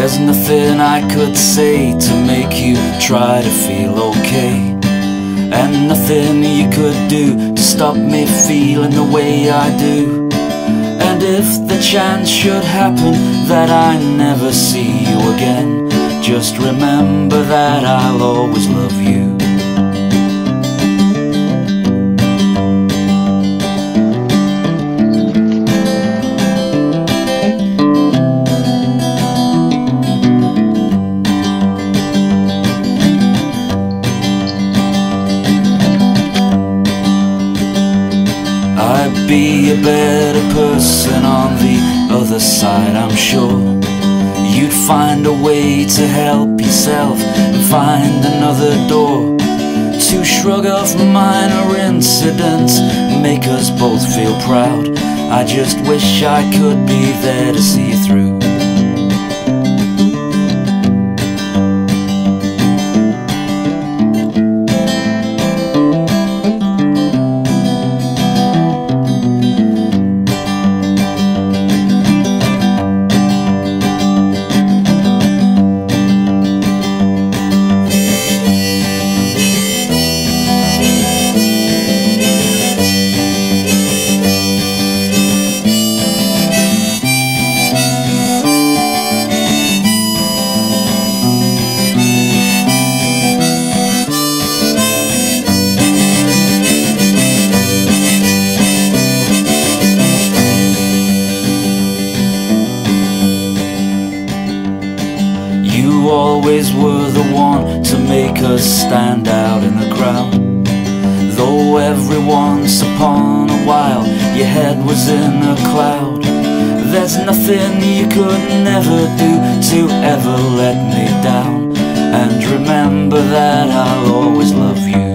There's nothing I could say to make you try to feel okay. And nothing you could do to stop me feeling the way I do. And if the chance should happen that I never see you again Just remember that I'll always love you I'd be a better person on the other side, I'm sure. You'd find a way to help yourself and find another door. To shrug off minor incidents, make us both feel proud. I just wish I could be there to see you through. You always were the one to make us stand out in the crowd. Though every once upon a while your head was in a cloud. There's nothing you could never do to ever let me down. And remember that I'll always love you.